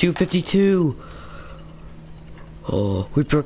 252. Oh, we broke.